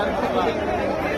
Obrigado.